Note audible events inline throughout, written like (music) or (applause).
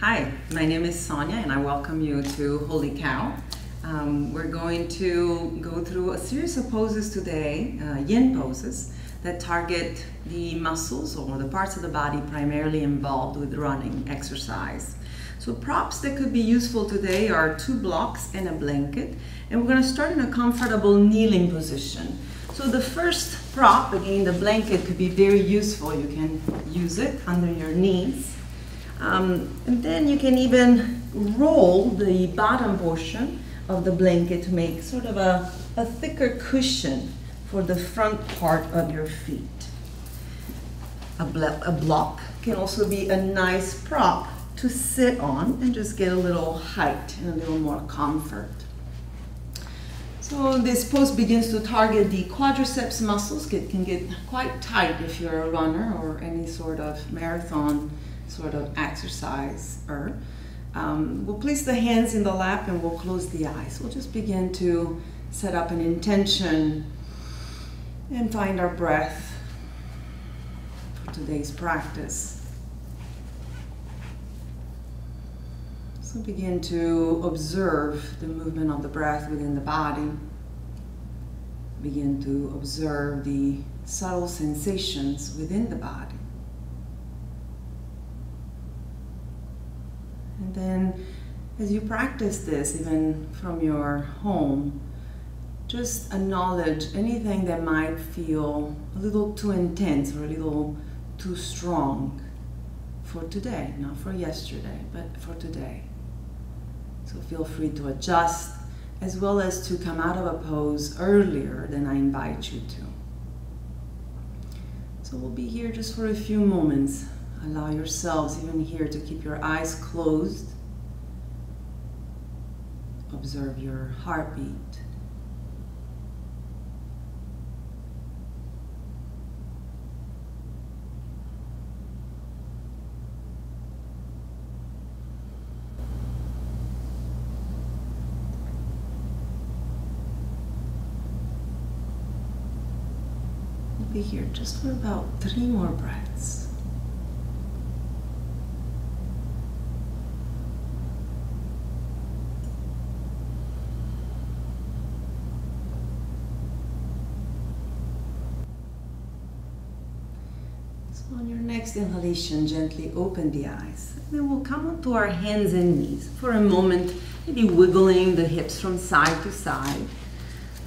Hi, my name is Sonia and I welcome you to Holy Cow. Um, we're going to go through a series of poses today, uh, yin poses, that target the muscles or the parts of the body primarily involved with running exercise. So props that could be useful today are two blocks and a blanket. And we're going to start in a comfortable kneeling position. So the first prop, again, the blanket could be very useful. You can use it under your knees. Um, and then you can even roll the bottom portion of the blanket to make sort of a, a thicker cushion for the front part of your feet. A, a block can also be a nice prop to sit on and just get a little height and a little more comfort. So this pose begins to target the quadriceps muscles. It can get quite tight if you're a runner or any sort of marathon sort of exerciser. Um, we'll place the hands in the lap and we'll close the eyes. We'll just begin to set up an intention and find our breath for today's practice. So begin to observe the movement of the breath within the body. Begin to observe the subtle sensations within the body. Then as you practice this, even from your home, just acknowledge anything that might feel a little too intense or a little too strong for today, not for yesterday, but for today. So feel free to adjust as well as to come out of a pose earlier than I invite you to. So we'll be here just for a few moments. Allow yourselves, even here, to keep your eyes closed. Observe your heartbeat. be here just for about three more breaths. So on your next inhalation, gently open the eyes. Then we'll come onto our hands and knees for a moment, maybe wiggling the hips from side to side.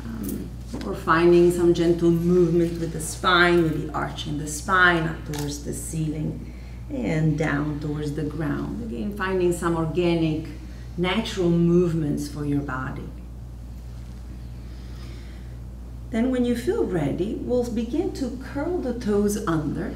Um, or finding some gentle movement with the spine, maybe arching the spine up towards the ceiling and down towards the ground. Again, finding some organic, natural movements for your body. Then when you feel ready, we'll begin to curl the toes under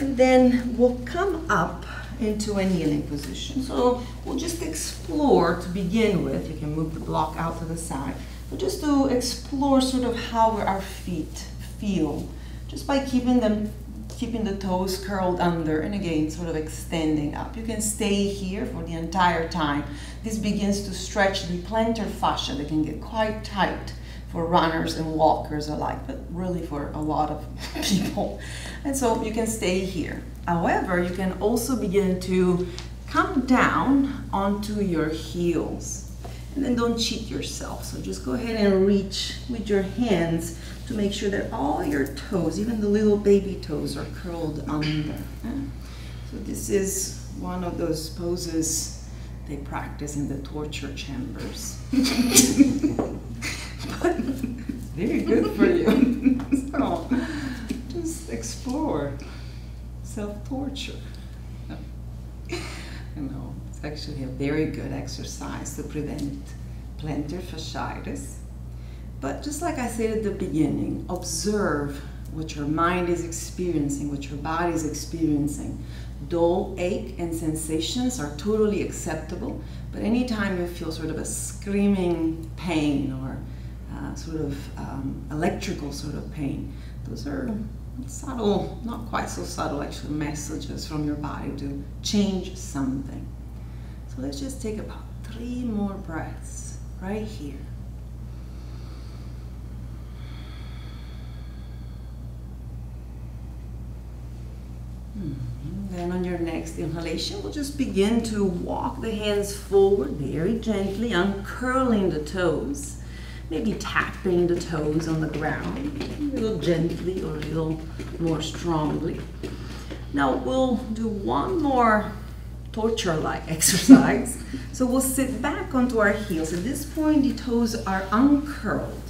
and then we'll come up into a kneeling position. So we'll just explore to begin with. You can move the block out to the side but just to explore sort of how our feet feel, just by keeping them, keeping the toes curled under, and again, sort of extending up. You can stay here for the entire time. This begins to stretch the plantar fascia that can get quite tight for runners and walkers alike, but really for a lot of (laughs) people. And so you can stay here. However, you can also begin to come down onto your heels. And then don't cheat yourself. So just go ahead and reach with your hands to make sure that all your toes, even the little baby toes, are curled under. So this is one of those poses they practice in the torture chambers. (laughs) very good for you. (laughs) so just explore self-torture. (laughs) You know it's actually a very good exercise to prevent plantar fasciitis. But just like I said at the beginning, observe what your mind is experiencing, what your body is experiencing. Dull ache and sensations are totally acceptable, but anytime you feel sort of a screaming pain or uh, sort of um, electrical sort of pain, those are subtle, not quite so subtle actually, messages from your body to change something. So let's just take about three more breaths right here. Hmm. Then on your next inhalation, we'll just begin to walk the hands forward very gently, uncurling the toes. Maybe tapping the toes on the ground, a little gently or a little more strongly. Now we'll do one more torture-like (laughs) exercise. so we'll sit back onto our heels. At this point, the toes are uncurled.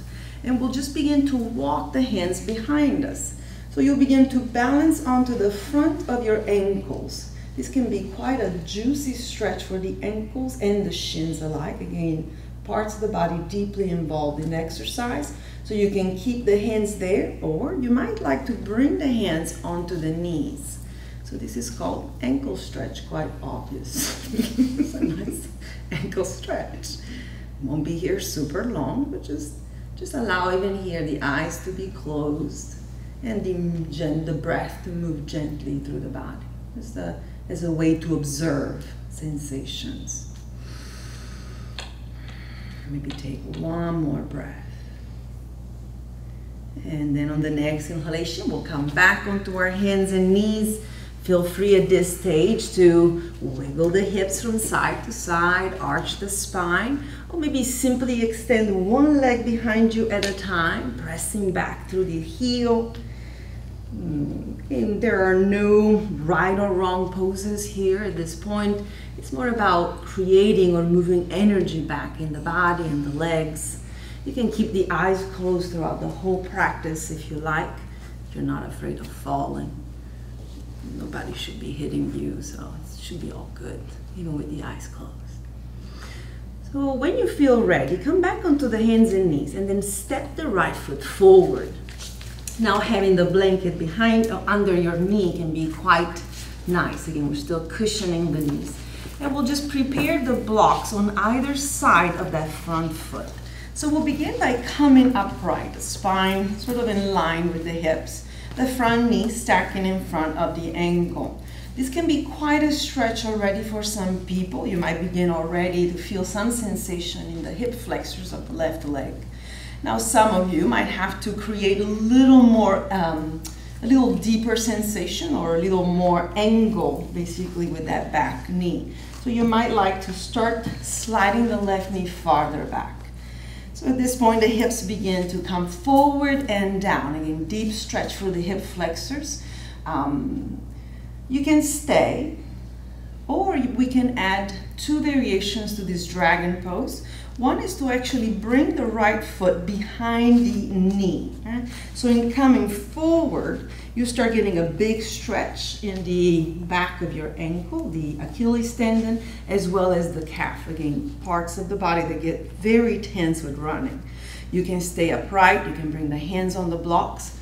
And we'll just begin to walk the hands behind us. So you'll begin to balance onto the front of your ankles. This can be quite a juicy stretch for the ankles and the shins alike. Again, parts of the body deeply involved in exercise. So you can keep the hands there, or you might like to bring the hands onto the knees. So this is called ankle stretch, quite obvious. (laughs) it's a nice ankle stretch. Won't be here super long, but just, just allow even here the eyes to be closed and the, the breath to move gently through the body as a, as a way to observe sensations. Maybe take one more breath. And then on the next inhalation, we'll come back onto our hands and knees. Feel free at this stage to wiggle the hips from side to side, arch the spine, or maybe simply extend one leg behind you at a time, pressing back through the heel Mm. there are no right or wrong poses here at this point. It's more about creating or moving energy back in the body and the legs. You can keep the eyes closed throughout the whole practice if you like, if you're not afraid of falling. Nobody should be hitting you, so it should be all good, even with the eyes closed. So when you feel ready, come back onto the hands and knees and then step the right foot forward now having the blanket behind or under your knee can be quite nice. Again, we're still cushioning the knees. And we'll just prepare the blocks on either side of that front foot. So we'll begin by coming upright, spine sort of in line with the hips, the front knee stacking in front of the ankle. This can be quite a stretch already for some people. You might begin already to feel some sensation in the hip flexors of the left leg. Now some of you might have to create a little more, um, a little deeper sensation or a little more angle basically with that back knee. So you might like to start sliding the left knee farther back. So at this point the hips begin to come forward and down. Again, deep stretch for the hip flexors. Um, you can stay or we can add two variations to this dragon pose. One is to actually bring the right foot behind the knee. Okay? So in coming forward, you start getting a big stretch in the back of your ankle, the Achilles tendon, as well as the calf. Again, parts of the body that get very tense with running. You can stay upright, you can bring the hands on the blocks.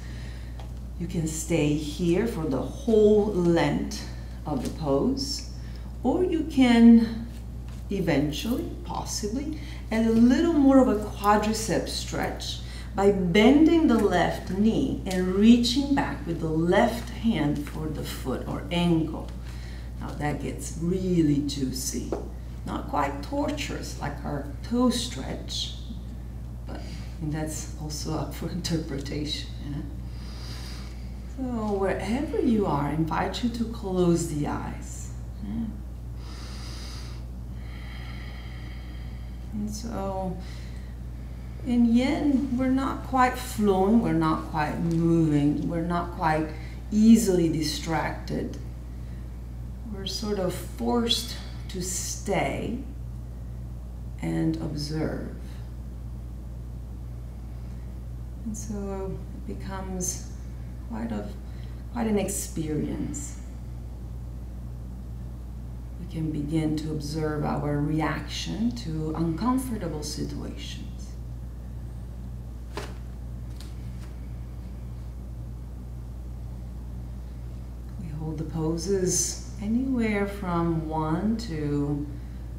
You can stay here for the whole length of the pose, or you can eventually, possibly, and a little more of a quadricep stretch by bending the left knee and reaching back with the left hand for the foot or ankle. Now that gets really juicy. Not quite torturous like our toe stretch, but that's also up for (laughs) interpretation. Yeah? So wherever you are, I invite you to close the eyes. Yeah? And so in yin, we're not quite flowing, we're not quite moving, we're not quite easily distracted. We're sort of forced to stay and observe. And so it becomes quite, a, quite an experience can begin to observe our reaction to uncomfortable situations. We hold the poses anywhere from one to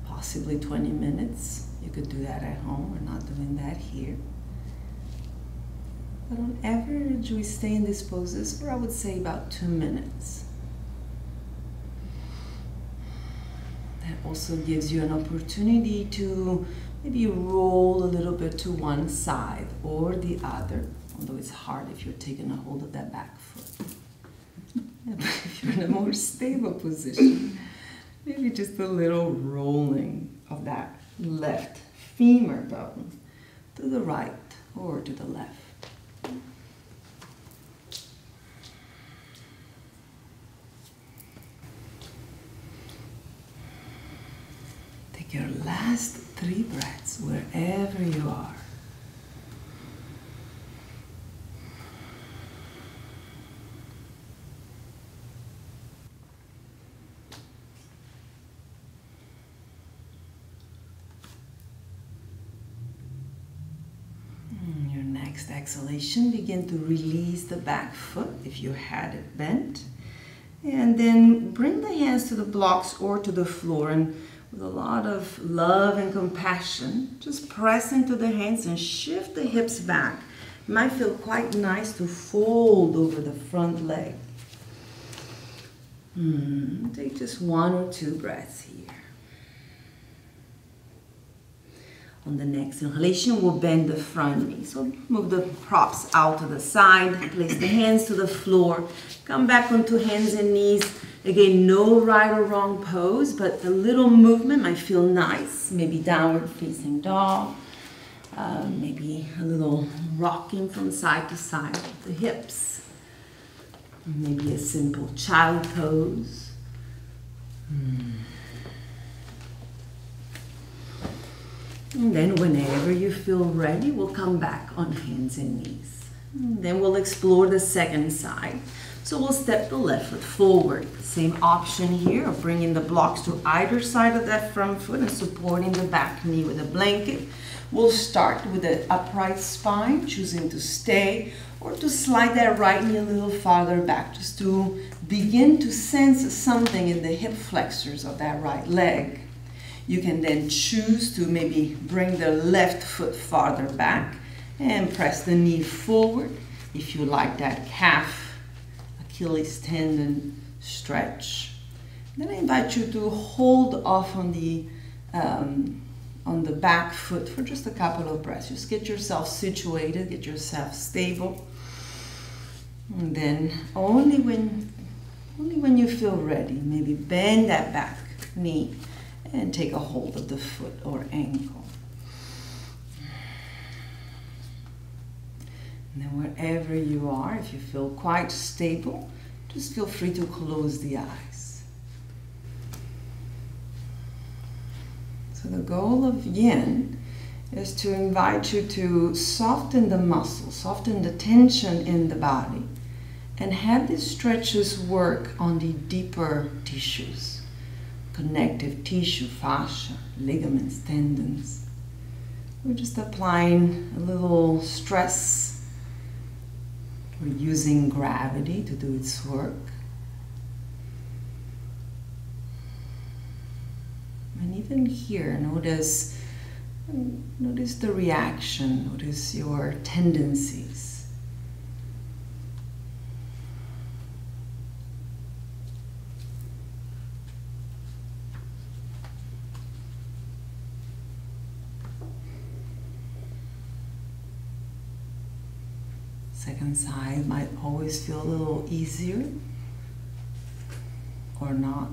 possibly 20 minutes. You could do that at home. We're not doing that here. But on average, we stay in these poses for I would say about two minutes. Also gives you an opportunity to maybe roll a little bit to one side or the other, although it's hard if you're taking a hold of that back foot. (laughs) if you're in a more stable position, maybe just a little rolling of that left femur bone to the right or to the left. Take your last three breaths wherever you are. Mm, your next exhalation, begin to release the back foot if you had it bent. And then bring the hands to the blocks or to the floor and with a lot of love and compassion, just press into the hands and shift the hips back. It might feel quite nice to fold over the front leg. Hmm. Take just one or two breaths here. On the next inhalation, we'll bend the front knee. So move the props out to the side, place the hands to the floor, come back onto hands and knees. Again, no right or wrong pose, but a little movement might feel nice. Maybe downward facing dog, uh, maybe a little rocking from side to side of the hips. Maybe a simple child pose. Hmm. And then whenever you feel ready, we'll come back on hands and knees. And then we'll explore the second side. So we'll step the left foot forward. Same option here of bringing the blocks to either side of that front foot and supporting the back knee with a blanket. We'll start with an upright spine, choosing to stay or to slide that right knee a little farther back just to begin to sense something in the hip flexors of that right leg. You can then choose to maybe bring the left foot farther back and press the knee forward if you like that calf Achilles tendon stretch. Then I invite you to hold off on the um, on the back foot for just a couple of breaths. Just get yourself situated, get yourself stable. And then only when only when you feel ready, maybe bend that back knee and take a hold of the foot or ankle. And then wherever you are, if you feel quite stable, just feel free to close the eyes. So the goal of yin is to invite you to soften the muscles, soften the tension in the body, and have these stretches work on the deeper tissues connective tissue, fascia, ligaments, tendons. We're just applying a little stress. We're using gravity to do its work. And even here, notice, notice the reaction, notice your tendencies. Second side might always feel a little easier or not.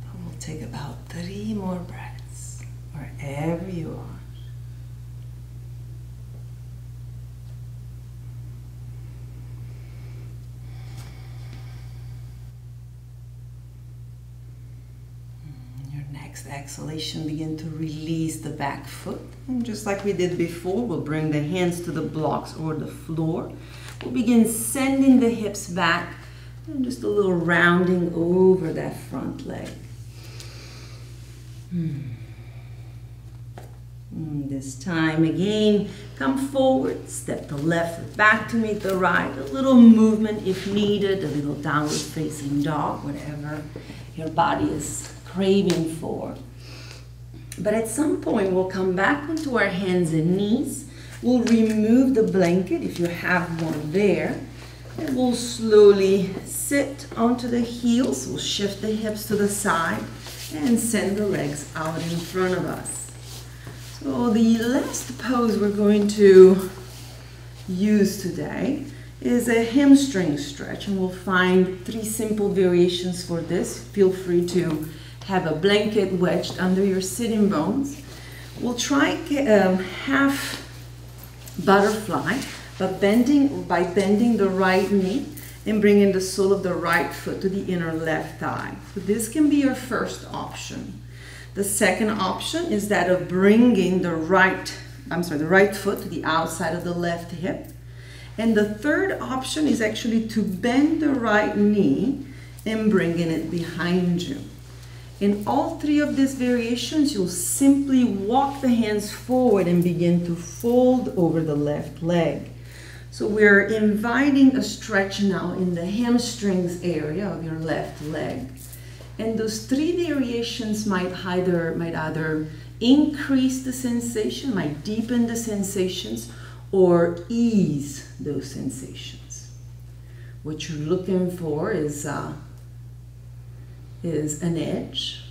But we'll take about three more breaths wherever you are. next exhalation, begin to release the back foot. And just like we did before, we'll bring the hands to the blocks or the floor. We'll begin sending the hips back and just a little rounding over that front leg. Hmm. hmm this time again, come forward, step the left back to meet the right. A little movement if needed, a little downward facing dog, whatever your body is craving for. But at some point, we'll come back onto our hands and knees. We'll remove the blanket if you have one there. And we'll slowly sit onto the heels. We'll shift the hips to the side and send the legs out in front of us. So the last pose we're going to use today is a hamstring stretch, and we'll find three simple variations for this. Feel free to have a blanket wedged under your sitting bones. We'll try um, half butterfly, but bending by bending the right knee and bringing the sole of the right foot to the inner left thigh. So this can be your first option. The second option is that of bringing the right, I'm sorry, the right foot to the outside of the left hip and the third option is actually to bend the right knee and bringing it behind you. In all three of these variations, you'll simply walk the hands forward and begin to fold over the left leg. So we're inviting a stretch now in the hamstrings area of your left leg. And those three variations might either, might either increase the sensation, might deepen the sensations, or ease those sensations. What you're looking for is, uh, is an edge,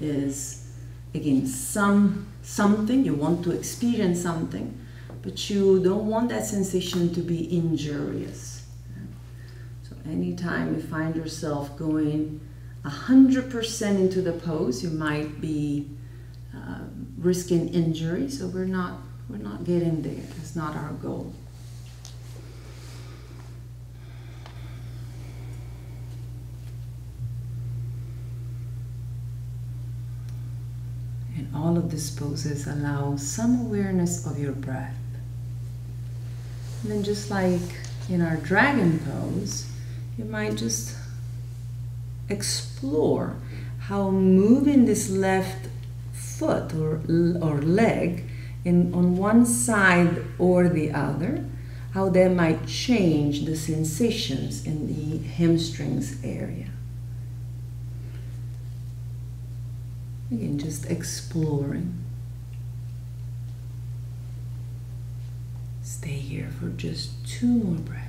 is again some something, you want to experience something, but you don't want that sensation to be injurious. So anytime you find yourself going 100% into the pose, you might be uh, risking injury, so we're not we're not getting there. It's not our goal. All of these poses allow some awareness of your breath. And then just like in our dragon pose, you might just explore how moving this left foot or, or leg in, on one side or the other, how that might change the sensations in the hamstrings area. Again, just exploring. Stay here for just two more breaths.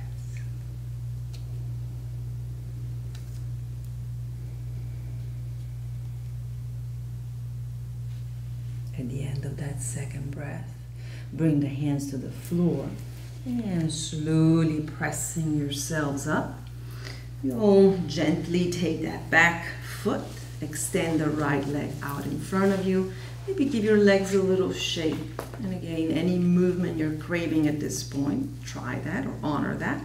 At the end of that second breath, bring the hands to the floor and slowly pressing yourselves up. You'll gently take that back foot, extend the right leg out in front of you. Maybe give your legs a little shake. And again, any movement you're craving at this point, try that or honor that.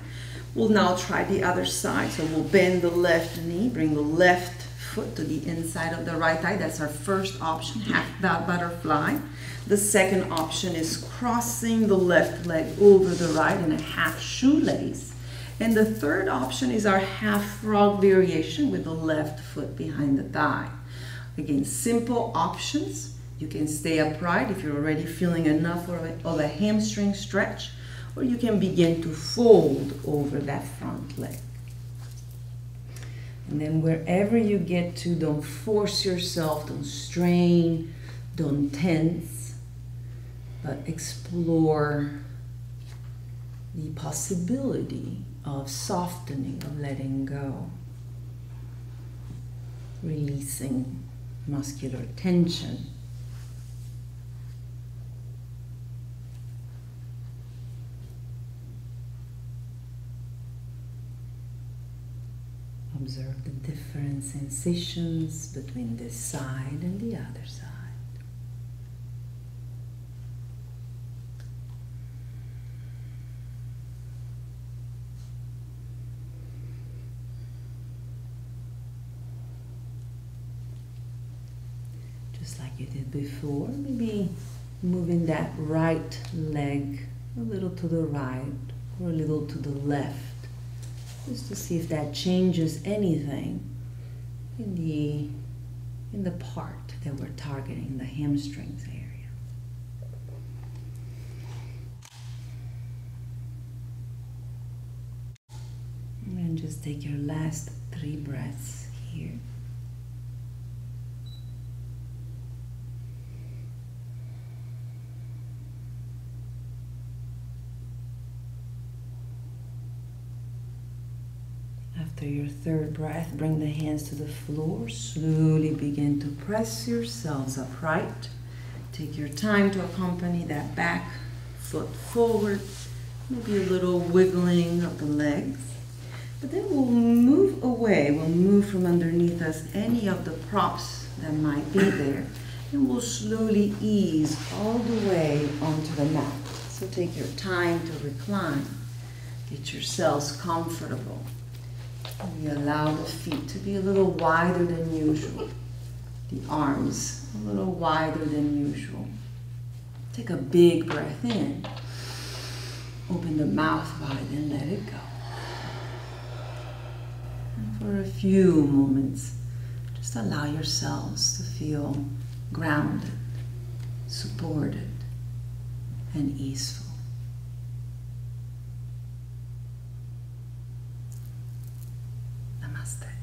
We'll now try the other side. So we'll bend the left knee, bring the left foot to the inside of the right thigh. That's our first option, half butterfly. The second option is crossing the left leg over the right in a half shoelace. And the third option is our half frog variation with the left foot behind the thigh. Again, simple options. You can stay upright if you're already feeling enough of a, of a hamstring stretch, or you can begin to fold over that front leg. And then wherever you get to, don't force yourself, don't strain, don't tense, but explore the possibility of softening, of letting go, releasing muscular tension. Observe the different sensations between this side and the other side. Just like you did before, maybe moving that right leg a little to the right or a little to the left just to see if that changes anything in the in the part that we're targeting, the hamstrings area. And then just take your last three breaths here. After your third breath, bring the hands to the floor. Slowly begin to press yourselves upright. Take your time to accompany that back foot forward. maybe a little wiggling of the legs. But then we'll move away, we'll move from underneath us any of the props that might be there, and we'll slowly ease all the way onto the mat. So take your time to recline, get yourselves comfortable. We allow the feet to be a little wider than usual, the arms a little wider than usual. Take a big breath in. Open the mouth wide and let it go. And for a few moments, just allow yourselves to feel grounded, supported, and easeful. Namaste.